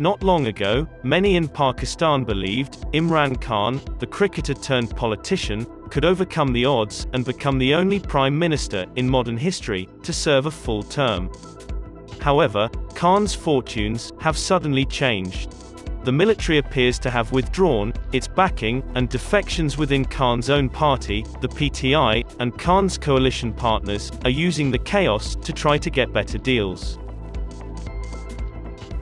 Not long ago, many in Pakistan believed Imran Khan, the cricketer turned politician, could overcome the odds and become the only prime minister in modern history to serve a full term. However, Khan's fortunes have suddenly changed. The military appears to have withdrawn its backing, and defections within Khan's own party, the PTI, and Khan's coalition partners are using the chaos to try to get better deals.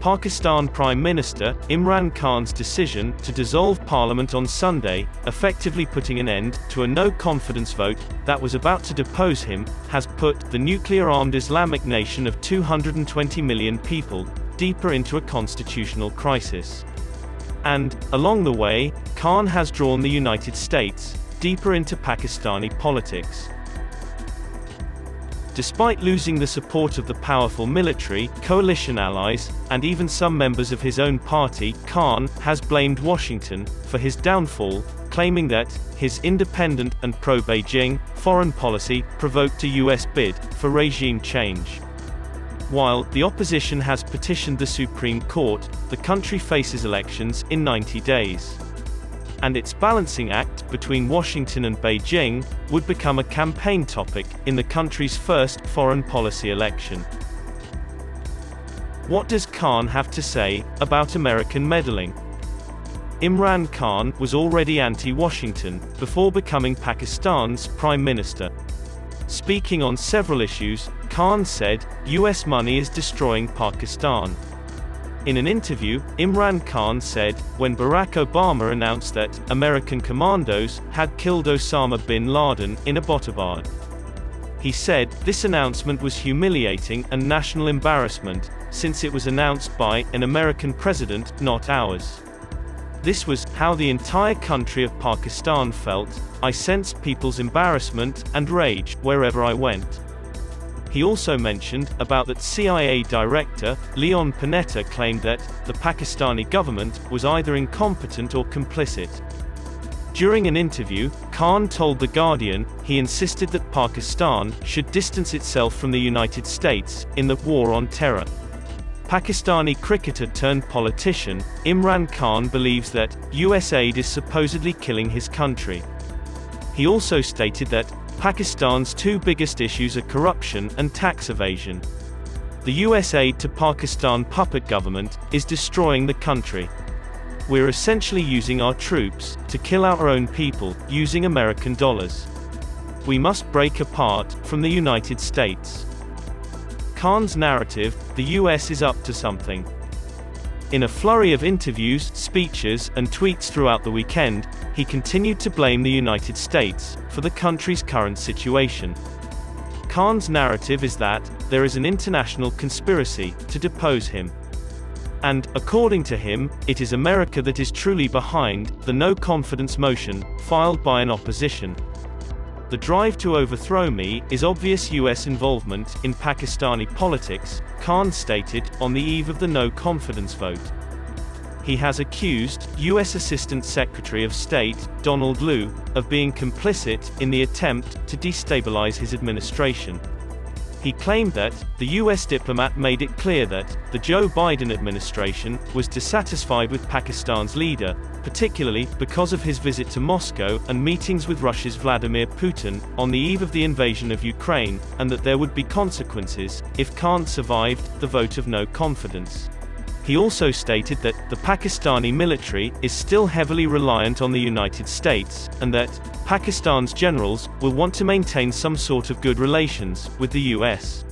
Pakistan Prime Minister, Imran Khan's decision to dissolve parliament on Sunday, effectively putting an end to a no-confidence vote that was about to depose him, has put the nuclear-armed Islamic nation of 220 million people deeper into a constitutional crisis. And, along the way, Khan has drawn the United States deeper into Pakistani politics. Despite losing the support of the powerful military, coalition allies, and even some members of his own party, Khan has blamed Washington for his downfall, claiming that his independent and pro-Beijing foreign policy provoked a U.S. bid for regime change. While the opposition has petitioned the Supreme Court, the country faces elections in 90 days and its balancing act between Washington and Beijing would become a campaign topic in the country's first foreign policy election. What does Khan have to say about American meddling? Imran Khan was already anti-Washington before becoming Pakistan's prime minister. Speaking on several issues, Khan said, US money is destroying Pakistan. In an interview, Imran Khan said, when Barack Obama announced that American commandos had killed Osama bin Laden in Abbottabad. He said, this announcement was humiliating and national embarrassment, since it was announced by an American president, not ours. This was how the entire country of Pakistan felt. I sensed people's embarrassment and rage wherever I went. He also mentioned about that CIA director, Leon Panetta claimed that the Pakistani government was either incompetent or complicit. During an interview, Khan told The Guardian, he insisted that Pakistan should distance itself from the United States in the war on terror. Pakistani cricketer turned politician, Imran Khan believes that US aid is supposedly killing his country. He also stated that Pakistan's two biggest issues are corruption and tax evasion. The US aid to Pakistan puppet government is destroying the country. We're essentially using our troops to kill our own people using American dollars. We must break apart from the United States. Khan's narrative, the US is up to something. In a flurry of interviews, speeches, and tweets throughout the weekend, he continued to blame the United States for the country's current situation. Khan's narrative is that there is an international conspiracy to depose him. And, according to him, it is America that is truly behind the no confidence motion filed by an opposition. The drive to overthrow me is obvious US involvement in Pakistani politics, Khan stated, on the eve of the no confidence vote. He has accused US Assistant Secretary of State, Donald Lu, of being complicit in the attempt to destabilize his administration. He claimed that the US diplomat made it clear that the Joe Biden administration was dissatisfied with Pakistan's leader, particularly because of his visit to Moscow and meetings with Russia's Vladimir Putin on the eve of the invasion of Ukraine, and that there would be consequences if Khan survived the vote of no confidence. He also stated that the Pakistani military is still heavily reliant on the United States, and that Pakistan's generals will want to maintain some sort of good relations with the US.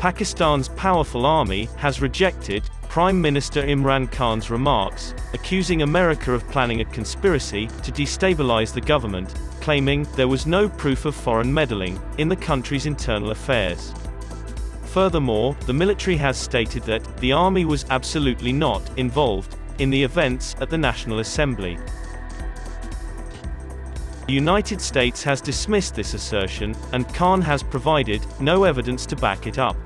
Pakistan's powerful army has rejected Prime Minister Imran Khan's remarks, accusing America of planning a conspiracy to destabilize the government, claiming there was no proof of foreign meddling in the country's internal affairs. Furthermore, the military has stated that the army was absolutely not involved in the events at the National Assembly. The United States has dismissed this assertion, and Khan has provided no evidence to back it up.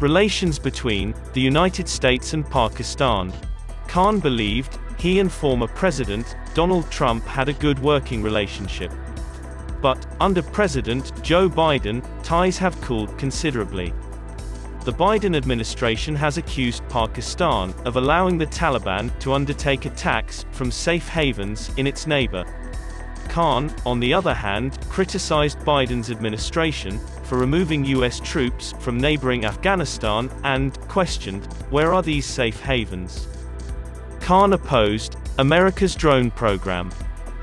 Relations between the United States and Pakistan. Khan believed he and former President Donald Trump had a good working relationship. But, under President Joe Biden, ties have cooled considerably. the Biden administration has accused Pakistan of allowing the Taliban to undertake attacks from safe havens in its neighbor. Khan, on the other hand, criticized Biden's administration for removing U.S. troops from neighboring Afghanistan and questioned, where are these safe havens? Khan opposed America's drone program.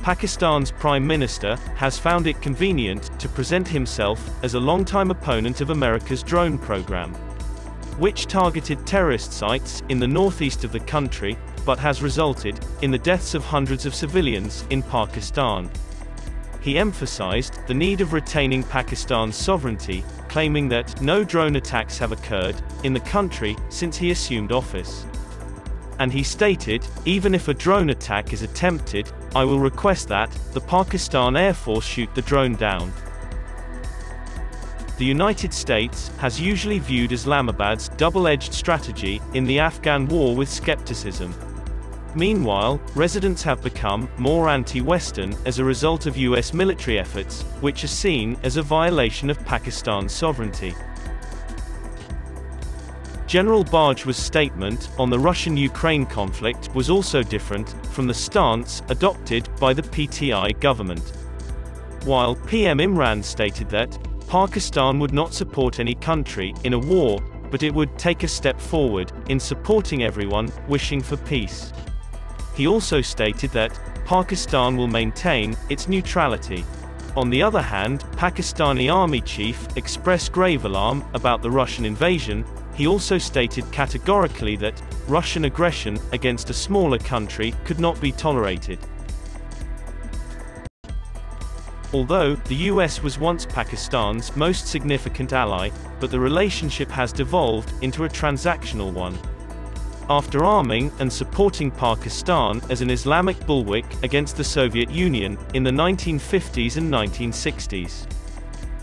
Pakistan's Prime Minister has found it convenient to present himself as a longtime opponent of America's drone program, which targeted terrorist sites in the northeast of the country, but has resulted in the deaths of hundreds of civilians in Pakistan. He emphasized the need of retaining Pakistan's sovereignty, claiming that no drone attacks have occurred in the country since he assumed office and he stated, even if a drone attack is attempted, I will request that, the Pakistan Air Force shoot the drone down. The United States has usually viewed Islamabad's double-edged strategy in the Afghan war with skepticism. Meanwhile, residents have become more anti-Western as a result of US military efforts, which are seen as a violation of Pakistan's sovereignty. General Bajwa's statement on the Russian-Ukraine conflict was also different from the stance adopted by the PTI government. While PM Imran stated that Pakistan would not support any country in a war, but it would take a step forward in supporting everyone wishing for peace. He also stated that Pakistan will maintain its neutrality. On the other hand, Pakistani army chief expressed grave alarm about the Russian invasion he also stated categorically that Russian aggression against a smaller country could not be tolerated. Although, the US was once Pakistan's most significant ally, but the relationship has devolved into a transactional one. After arming and supporting Pakistan as an Islamic bulwark against the Soviet Union in the 1950s and 1960s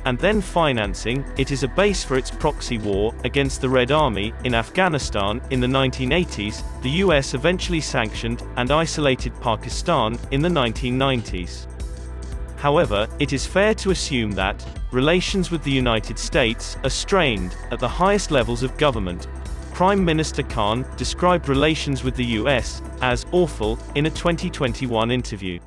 and then financing, it is a base for its proxy war against the Red Army in Afghanistan in the 1980s. The US eventually sanctioned and isolated Pakistan in the 1990s. However, it is fair to assume that relations with the United States are strained at the highest levels of government. Prime Minister Khan described relations with the US as awful in a 2021 interview.